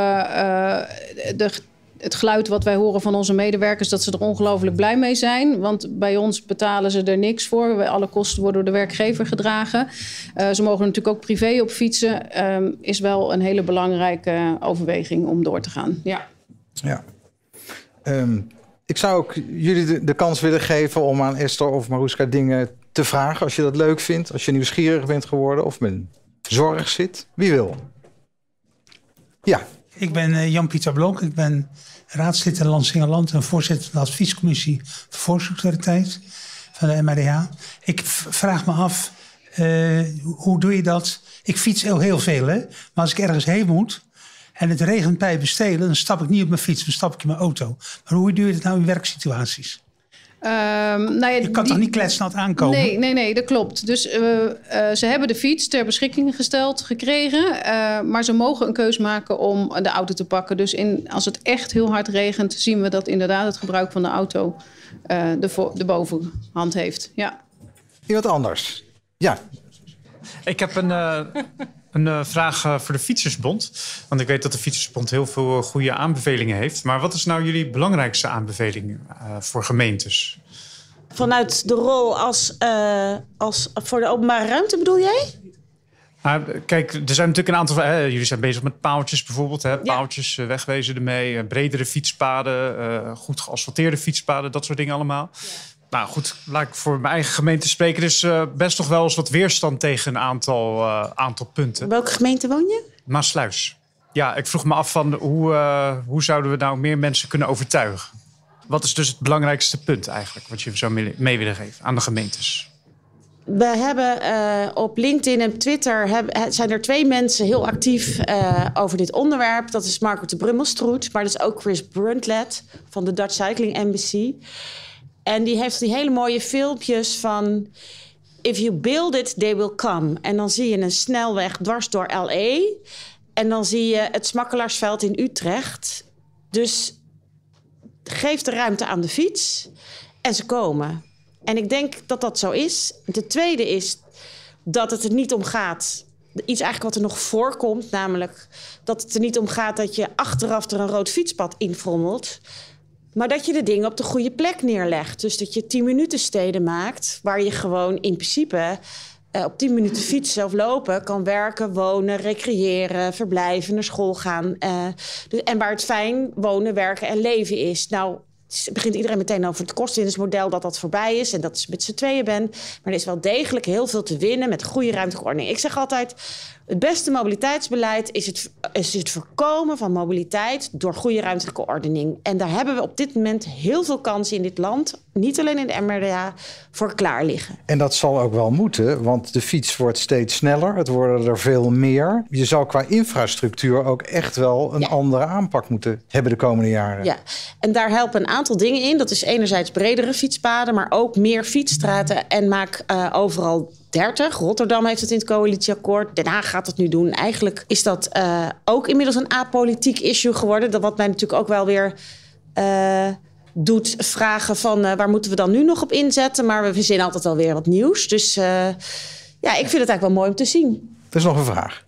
de, het geluid wat wij horen van onze medewerkers... dat ze er ongelooflijk blij mee zijn. Want bij ons betalen ze er niks voor. Alle kosten worden door de werkgever gedragen. ze mogen natuurlijk ook privé op fietsen. Um, is wel een hele belangrijke overweging om door te gaan. Ja. Ja. Um ik zou ook jullie de, kans willen geven om aan Esther of Maruska dingen te vragen. Als je dat leuk vindt, als je nieuwsgierig bent geworden of met zorg zit. Wie wil? Ja. Ik ben uh, Jan-Pieter Blok. Ik ben raadslid in Lansingerland en voorzitter van de adviescommissie volksgezondheid van de MRDH. Ik vraag me af, uh, hoe doe je dat? Ik fiets heel, heel veel, hè? maar als ik ergens heen moet, en het regent bij bestelen, dan stap ik niet op mijn fiets, dan stap ik in mijn auto. Maar hoe doe je het nou in werksituaties? Um, nou ja, je kan toch niet kletsnat aankomen? Nee, nee, nee, dat klopt. Dus uh, uh, ze hebben de fiets ter beschikking gesteld gekregen. Uh, maar ze mogen een keus maken om de auto te pakken. Dus in, als het echt heel hard regent, zien we dat inderdaad het gebruik van de auto de, de bovenhand heeft. Ja. Iemand anders? Ja. Ik heb een, een uh, vraag uh, voor de Fietsersbond. Want ik weet dat de Fietsersbond heel veel goede aanbevelingen heeft. Maar wat is nou jullie belangrijkste aanbeveling voor gemeentes? Vanuit de rol als, als voor de openbare ruimte bedoel jij? kijk, er zijn natuurlijk een aantal. Hè, jullie zijn bezig met paaltjes bijvoorbeeld. Hè, paaltjes, ja. wegwezen ermee. bredere fietspaden, goed geasfalteerde fietspaden, dat soort dingen allemaal. Ja. Nou goed, laat ik voor mijn eigen gemeente spreken. Is uh, best toch wel eens wat weerstand tegen een aantal, uh, aantal punten. Welke gemeente woon je? Maasluis. Ja, ik vroeg me af van hoe, uh, hoe zouden we nou meer mensen kunnen overtuigen? Wat is dus het belangrijkste punt eigenlijk wat je zou mee willen geven aan de gemeentes? We hebben op LinkedIn en Twitter hebben, zijn er twee mensen heel actief over dit onderwerp. Dat is Marco de Brummelstroet, maar dat is ook Chris Bruntlet van de Dutch Cycling Embassy. En die heeft die hele mooie filmpjes van... If you build it, they will come. En dan zie je een snelweg dwars door L.A. En dan zie je het Smakkelaarsveld in Utrecht. Dus geef de ruimte aan de fiets en ze komen. En ik denk dat dat zo is. De tweede is dat het er niet om gaat... Iets eigenlijk wat er nog voorkomt, namelijk dat het er niet om gaat dat je achteraf er een rood fietspad infrommelt. Maar dat je de dingen op de goede plek neerlegt. Dus dat je 10 minuten steden maakt waar je gewoon in principe uh, op 10 minuten fietsen of lopen kan werken, wonen, recreëren, verblijven, naar school gaan. Uh, dus, en waar het fijn wonen, werken en leven is. Nou, begint iedereen meteen over het kostwinningsmodel dat dat voorbij is en dat je met z'n tweeën bent. Maar er is wel degelijk heel veel te winnen met goede ruimtelijke. Ik zeg altijd, het beste mobiliteitsbeleid is het, is het voorkomen van mobiliteit door goede ruimtelijke ordening. En daar hebben we op dit moment heel veel kansen in dit land, niet alleen in de MRDA, voor klaar liggen. En dat zal ook wel moeten, want de fiets wordt steeds sneller. Het worden er veel meer. Je zou qua infrastructuur ook echt wel een ja. andere aanpak moeten hebben de komende jaren. Ja, en daar helpen een aantal dingen in. Dat is enerzijds bredere fietspaden, maar ook meer fietsstraten. En maak uh, overal 30. Rotterdam heeft het in het coalitieakkoord. Den Haag gaat het nu doen. Eigenlijk is dat uh, ook inmiddels een apolitiek issue geworden. Dat wat mij natuurlijk ook wel weer uh, doet vragen van waar moeten we dan nu nog op inzetten. Maar we verzinnen altijd wel weer wat nieuws. Dus ja, ik vind het eigenlijk wel mooi om te zien. Er is nog een vraag.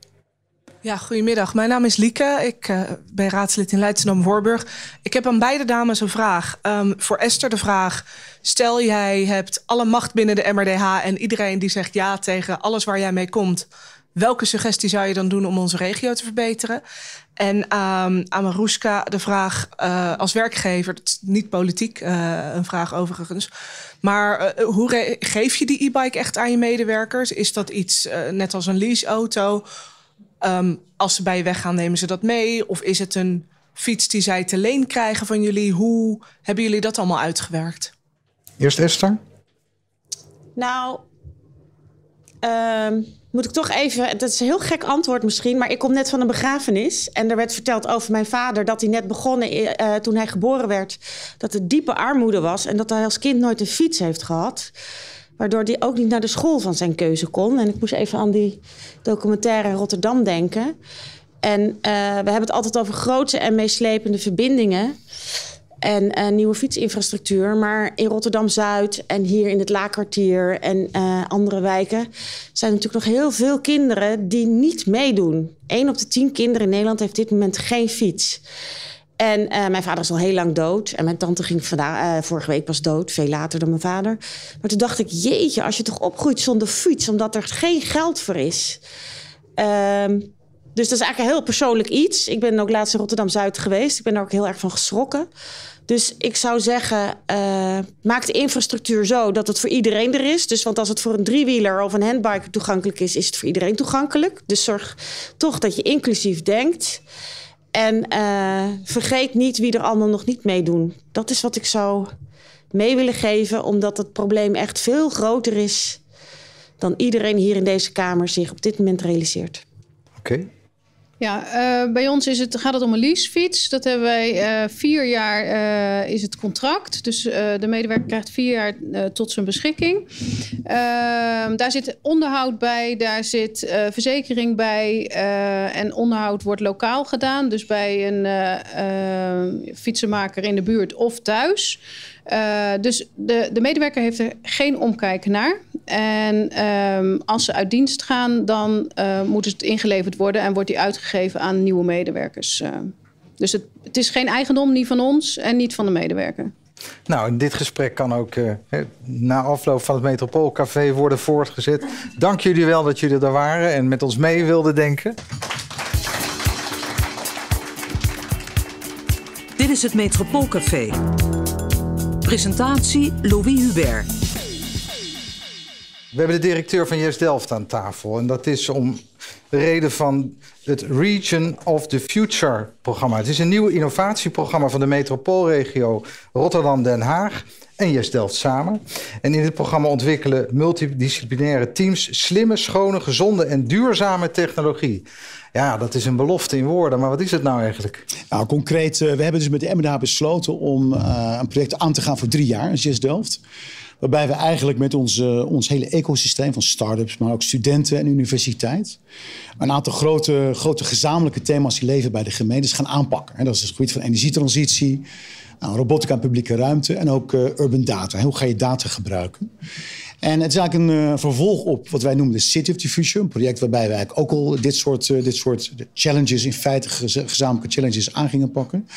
Ja, goedemiddag. Mijn naam is Lieke. Ik uh, ben raadslid in Leidschendam-Voorburg. Ik heb aan beide dames een vraag. Um, voor Esther de vraag. Stel jij hebt alle macht binnen de MRDH... en iedereen die zegt ja tegen alles waar jij mee komt... welke suggestie zou je dan doen om onze regio te verbeteren? En um, aan Maruska de vraag uh, als werkgever... Het is niet politiek, uh, een vraag overigens... Maar hoe geef je die e-bike echt aan je medewerkers? Is dat iets net als een leaseauto... Um, als ze bij je weggaan, nemen ze dat mee? Of is het een fiets die zij te leen krijgen van jullie? Hoe hebben jullie dat allemaal uitgewerkt? Eerst Esther. Nou, um, moet ik toch even... Dat is een heel gek antwoord misschien, maar ik kom net van een begrafenis. En er werd verteld over mijn vader dat hij net begonnen... Uh, toen hij geboren werd, dat er diepe armoede was... en dat hij als kind nooit een fiets heeft gehad... Waardoor hij ook niet naar de school van zijn keuze kon. En ik moest even aan die documentaire in Rotterdam denken. En uh, we hebben het altijd over grote en meeslepende verbindingen. En uh, nieuwe fietsinfrastructuur. Maar in Rotterdam Zuid en hier in het Laakkwartier en uh, andere wijken zijn natuurlijk nog heel veel kinderen die niet meedoen. Een op de tien kinderen in Nederland heeft dit moment geen fiets. En uh, mijn vader is al heel lang dood. En mijn tante ging uh, vorige week pas dood, veel later dan mijn vader. Maar toen dacht ik, jeetje, als je toch opgroeit zonder fiets, omdat er geen geld voor is. Uh, dus dat is eigenlijk een heel persoonlijk iets. Ik ben ook laatst in Rotterdam Zuid geweest. Ik ben er ook heel erg van geschrokken. Dus ik zou zeggen, uh, maak de infrastructuur zo dat het voor iedereen er is. Dus want als het voor een driewieler of een handbike toegankelijk is, is het voor iedereen toegankelijk. Dus zorg toch dat je inclusief denkt. En uh, vergeet niet wie er allemaal nog niet meedoen. Dat is wat ik zou mee willen geven, omdat het probleem echt veel groter is dan iedereen hier in deze Kamer zich op dit moment realiseert. Oké. Ja, uh, bij ons is het, gaat het om een leasefiets. Dat hebben wij uh, vier jaar uh, is het contract. Dus de medewerker krijgt vier jaar tot zijn beschikking. Ehm, daar zit onderhoud bij, daar zit verzekering bij. en onderhoud wordt lokaal gedaan. Dus bij een fietsenmaker in de buurt of thuis. Uh, dus de, de medewerker heeft er geen omkijken naar. En um, als ze uit dienst gaan, dan uh, moet het ingeleverd worden en wordt die uitgegeven aan nieuwe medewerkers. Uh, dus het, het, is geen eigendom, niet van ons en niet van de medewerker. Nou, dit gesprek kan ook na afloop van het Metropoolcafé worden voortgezet. Dank jullie wel dat jullie er waren en met ons mee wilden denken. Dit is het Metropoolcafé. Presentatie Louis Hubert. We hebben de directeur van Yes Delft aan tafel. En dat is om de reden van het Region of the Future programma. Het is een nieuw innovatieprogramma van de metropoolregio Rotterdam-Den Haag en Yes Delft samen. En in dit programma ontwikkelen multidisciplinaire teams slimme, schone, gezonde en duurzame technologie. Ja, dat is een belofte in woorden, maar wat is het nou eigenlijk? Nou, concreet, we hebben dus met de MDH besloten om uh, een project aan te gaan voor drie jaar, Yes Delft. Waarbij we eigenlijk met ons, uh, ons hele ecosysteem van start-ups, maar ook studenten en universiteit, een aantal grote, grote gezamenlijke thema's die leven bij de gemeentes gaan aanpakken. En dat is het gebied van energietransitie, nou, robotica en publieke ruimte en ook urban data. Hoe ga je data gebruiken? En het is eigenlijk een uh, vervolg op wat wij noemen de City of the Future. Een project waarbij we eigenlijk ook al dit soort, uh, dit soort challenges, in feite gez gezamenlijke challenges aan gingen pakken.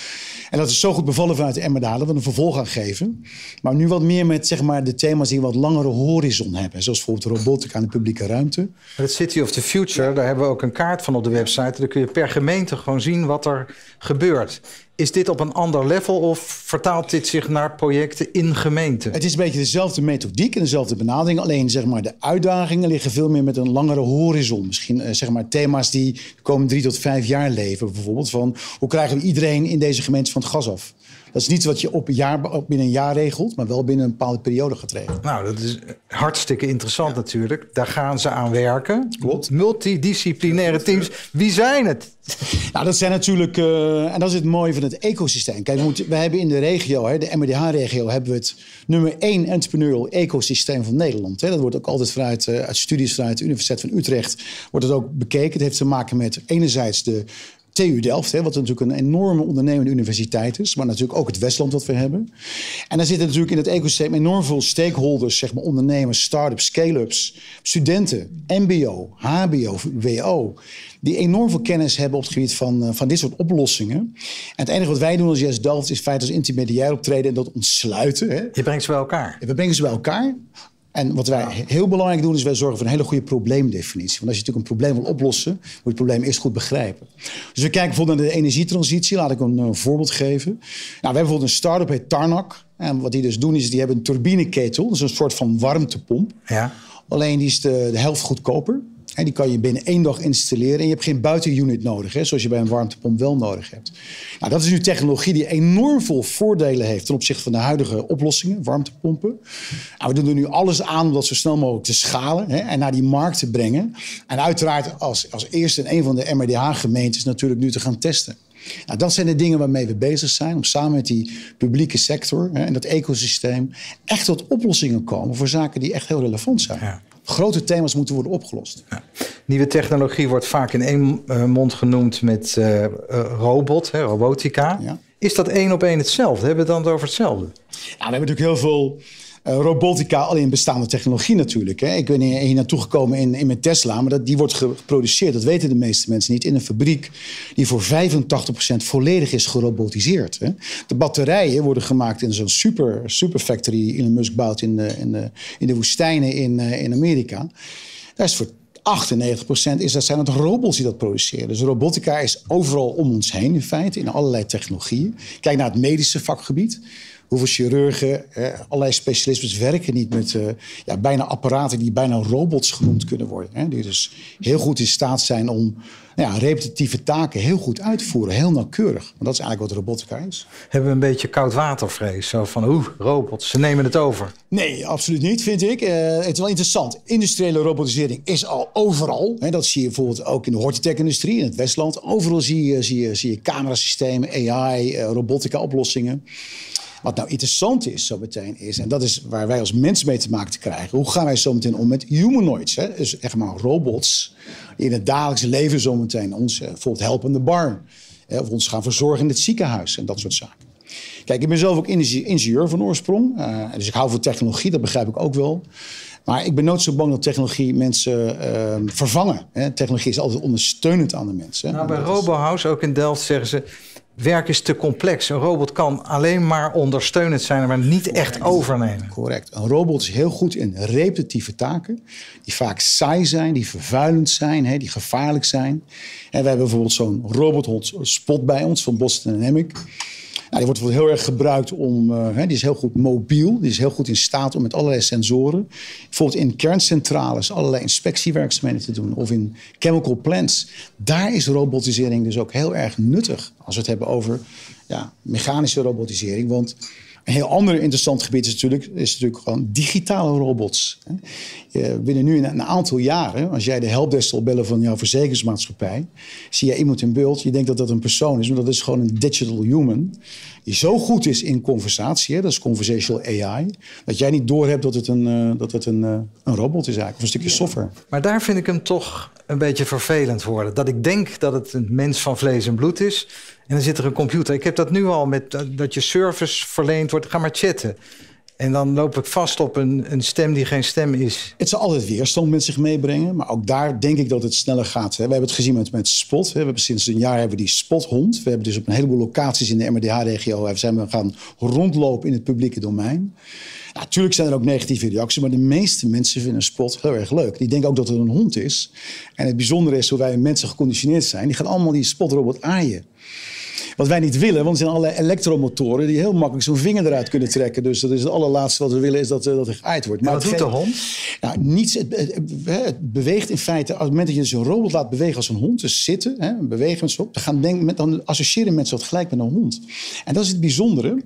En dat is zo goed bevallen vanuit de Emmerdalen dat we een vervolg aan geven. Maar nu wat meer met zeg maar, de thema's die een wat langere horizon hebben. Zoals bijvoorbeeld robotica en de publieke ruimte. Het City of the Future, daar hebben we ook een kaart van op de website. Daar kun je per gemeente gewoon zien wat er gebeurt. Is dit op een ander level of vertaalt dit zich naar projecten in gemeenten? Het is een beetje dezelfde methodiek en dezelfde benadering. Alleen zeg maar, de uitdagingen liggen veel meer met een langere horizon. Misschien uh, zeg maar, thema's die de komende drie tot vijf jaar leven. Bijvoorbeeld van hoe krijgen we iedereen in deze gemeente van het gas af? Dat is niet wat je op een jaar, binnen een jaar regelt, maar wel binnen een bepaalde periode gaat regelen. Nou, dat is hartstikke interessant ja. natuurlijk. Daar gaan ze aan werken. Klopt. Multidisciplinaire teams. Wie zijn het? Nou, dat zijn natuurlijk, uh, en dat is het mooie van het ecosysteem. Kijk, we, moeten, we hebben in de regio, hè, de MDH-regio, hebben we het nummer één entrepreneurial ecosysteem van Nederland. Hè. Dat wordt ook altijd vanuit uh, uit studies vanuit de Universiteit van Utrecht wordt het ook bekeken. Het heeft te maken met enerzijds de TU Delft, hè, wat natuurlijk een enorme ondernemende universiteit is. Maar natuurlijk ook het Westland wat we hebben. En daar zitten natuurlijk in het ecosysteem enorm veel stakeholders, zeg maar ondernemers, start-ups, scale-ups, studenten, MBO, HBO, WO. Die enorm veel kennis hebben op het gebied van, uh, van dit soort oplossingen. En het enige wat wij doen als Yes Delft is feit als intermediair optreden en dat ontsluiten. Hè. Je brengt ze bij elkaar. We brengen ze bij elkaar. En wat wij heel belangrijk doen, is wij zorgen voor een hele goede probleemdefinitie. Want als je natuurlijk een probleem wil oplossen, moet je het probleem eerst goed begrijpen. Dus we kijken bijvoorbeeld naar de energietransitie. Laat ik een, een voorbeeld geven. Nou, we hebben bijvoorbeeld een start-up, heet Tarnak. En wat die dus doen, is die hebben een turbineketel. Dat is een soort van warmtepomp. Ja. Alleen die is de, de helft goedkoper. Die kan je binnen één dag installeren. En je hebt geen buitenunit nodig, hè, zoals je bij een warmtepomp wel nodig hebt. Nou, dat is nu technologie die enorm veel voordelen heeft ten opzichte van de huidige oplossingen, warmtepompen. Nou, we doen er nu alles aan om dat zo snel mogelijk te schalen hè, en naar die markt te brengen. En uiteraard als, als eerste in een van de MRDH-gemeentes natuurlijk nu te gaan testen. Nou, dat zijn de dingen waarmee we bezig zijn. Om samen met die publieke sector hè, en dat ecosysteem echt tot oplossingen komen voor zaken die echt heel relevant zijn. Ja. Grote thema's moeten worden opgelost. Ja. Nieuwe technologie wordt vaak in één uh, mond genoemd met uh, uh, robot, hè, robotica. Ja. Is dat één op één hetzelfde? Hebben we het dan over hetzelfde? Ja, we hebben natuurlijk heel veel robotica al in bestaande technologie natuurlijk. Hè. Ik ben hier, hier naartoe gekomen in, in mijn Tesla, maar dat, die wordt geproduceerd, dat weten de meeste mensen niet, in een fabriek die voor 85% volledig is gerobotiseerd. Hè. De batterijen worden gemaakt in zo'n super, super factory die Elon Musk bouwt in de, in de, in de woestijnen in, uh, in Amerika. Daar is voor 98% is dat zijn het robots die dat produceren. Dus robotica is overal om ons heen in feite, in allerlei technologieën. Kijk naar het medische vakgebied. Hoeveel chirurgen, eh, allerlei specialismen werken niet met uh, ja, bijna apparaten die bijna robots genoemd kunnen worden. Hè, die dus heel goed in staat zijn om nou ja, repetitieve taken heel goed uit te voeren, heel nauwkeurig. Want dat is eigenlijk wat robotica is. Hebben we een beetje koudwatervrees? Zo van, oeh, robots, ze nemen het over. Nee, absoluut niet, vind ik. Uh, het is wel interessant. Industriële robotisering is al overal. Hè, dat zie je bijvoorbeeld ook in de hortitech-industrie in het Westland. Overal zie je, zie je, zie je camerasystemen, AI, uh, robotica-oplossingen. Wat nou interessant is zo meteen is, en dat is waar wij als mens mee te maken te krijgen. Hoe gaan wij zo meteen om met humanoids? Hè? Dus echt maar robots die in het dagelijks leven zo meteen ons bijvoorbeeld helpen in de bar. Hè? Of ons gaan verzorgen in het ziekenhuis en dat soort zaken. Kijk, ik ben zelf ook ingenieur van oorsprong. Uh, dus ik hou van technologie, dat begrijp ik ook wel. Maar ik ben nooit zo bang dat technologie mensen uh, vervangen. Hè? Technologie is altijd ondersteunend aan de mensen. Nou, bij RoboHouse, ook in Delft, zeggen ze werk is te complex. Een robot kan alleen maar ondersteunend zijn, maar niet echt overnemen. Correct. Een robot is heel goed in repetitieve taken, die vaak saai zijn, die vervuilend zijn, hè, die gevaarlijk zijn. En we hebben bijvoorbeeld zo'n robothond Spot bij ons van Boston Dynamic. Die wordt heel erg gebruikt om. Uh, hè, die is heel goed mobiel. Die is heel goed in staat om met allerlei sensoren. Bijvoorbeeld in kerncentrales allerlei inspectiewerkzaamheden te doen. Of in chemical plants. Daar is robotisering dus ook heel erg nuttig. Als we het hebben over ja, mechanische robotisering. Want een heel ander interessant gebied is natuurlijk, is natuurlijk gewoon digitale robots. Binnen nu een aantal jaren, als jij de helpdesk zal bellen van jouw verzekeringsmaatschappij, zie je iemand in beeld, je denkt dat dat een persoon is, maar dat is gewoon een digital human. Die zo goed is in conversatie, hè, dat is conversational AI, dat jij niet doorhebt dat het een, uh, dat het een, uh, een robot is eigenlijk, of een stukje software. Maar daar vind ik hem toch een beetje vervelend worden. Dat ik denk dat het een mens van vlees en bloed is. En dan zit er een computer. Ik heb dat nu al met dat je service verleend wordt. Ga maar chatten. En dan loop ik vast op een, een stem die geen stem is. Het zal altijd weerstand met zich meebrengen. Maar ook daar denk ik dat het sneller gaat. We hebben het gezien met, Spot. We hebben sinds een jaar hebben we die Spothond. We hebben dus op een heleboel locaties in de MRDH-regio... zijn we gaan rondlopen in het publieke domein. Natuurlijk zijn er ook negatieve reacties, maar de meeste mensen vinden Spot heel erg leuk. Die denken ook dat het een hond is. En het bijzondere is hoe wij mensen geconditioneerd zijn. Die gaan allemaal die Spotrobot aaien. Wat wij niet willen, want er zijn allerlei elektromotoren die heel makkelijk zo'n vinger eruit kunnen trekken. Dus dat is het allerlaatste wat we willen, is dat, uh, dat er geaaid wordt. Maar wat doet de hond? Nou, niets. Het, het, het, beweegt in feite, op het moment dat je dus een robot laat bewegen als een hond, dus zitten, hè, bewegen zo, dan, gaan denken, dan associëren mensen dat gelijk met een hond. En dat is het bijzondere.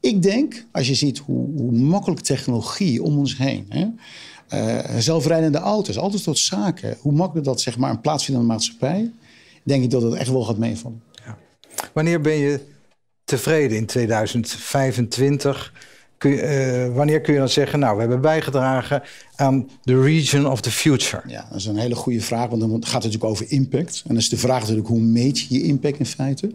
Ik denk, als je ziet hoe, hoe makkelijk technologie om ons heen. Hè, uh, zelfrijdende auto's, altijd tot zaken. Hoe makkelijk dat zeg maar een plaatsvindt in de maatschappij. Denk ik dat het echt wel gaat meevallen. Wanneer ben je tevreden in 2025 Kun je, eh, wanneer kun je dan zeggen, nou, we hebben bijgedragen aan the region of the future? Ja, dat is een hele goede vraag, want dan gaat het natuurlijk over impact. En dan is de vraag natuurlijk, hoe meet je je impact in feite?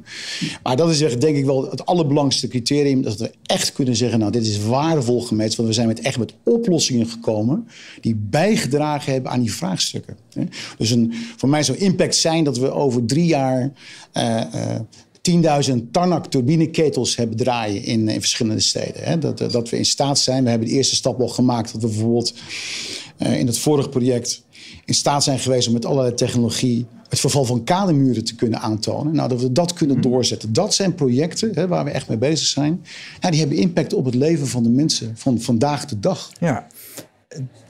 Maar dat is denk ik wel het allerbelangrijkste criterium, dat we echt kunnen zeggen, nou, dit is waardevol gemeten, want we zijn met, echt met oplossingen gekomen die bijgedragen hebben aan die vraagstukken. Dus een, voor mij zou impact zijn dat we over drie jaar... Uh, uh, 10.000 Tarnak turbineketels hebben draaien in, in verschillende steden. Hè? Dat, dat we in staat zijn. We hebben de eerste stap al gemaakt. Dat we bijvoorbeeld uh, in het vorige project in staat zijn geweest om met allerlei technologie het verval van kademuren te kunnen aantonen. Nou, dat we dat kunnen mhm. doorzetten. Dat zijn projecten hè, waar we echt mee bezig zijn. Ja, die hebben impact op het leven van de mensen van vandaag de dag. Ja,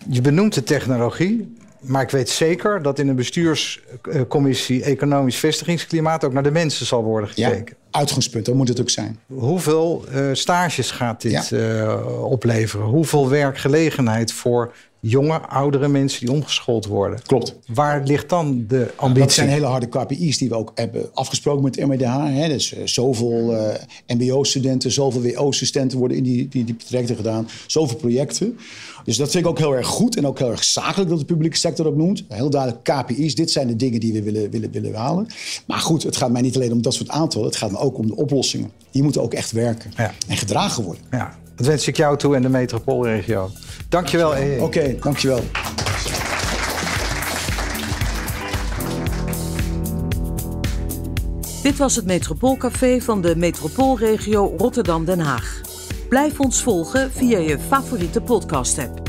je benoemt de technologie. Maar ik weet zeker dat in een bestuurscommissie Economisch Vestigingsklimaat ook naar de mensen zal worden gekeken. Ja, uitgangspunt, dat moet het ook zijn. Hoeveel uh, stages gaat dit uh, opleveren? Hoeveel werkgelegenheid voor jonge, oudere mensen die omgeschoold worden? Klopt. Waar ligt dan de ambitie? Dat zijn hele harde KPI's die we ook hebben afgesproken met MWDH. Hè. Dus uh, zoveel MBO-studenten, zoveel WO-studenten worden in die, die, die trajecten gedaan. Zoveel projecten. Dus dat vind ik ook heel erg goed en ook heel erg zakelijk dat de publieke sector dat noemt. Heel duidelijk KPI's, dit zijn de dingen die we willen, willen, willen halen. Maar goed, het gaat mij niet alleen om dat soort aantallen, het gaat me ook om de oplossingen. Die moeten ook echt werken en gedragen worden. Ja, dat wens ik jou toe en de metropoolregio. Dankjewel. Oké, okay, dankjewel. Dit was het Metropoolcafé van de Metropoolregio Rotterdam-Den Haag. Blijf ons volgen via je favoriete podcast-app.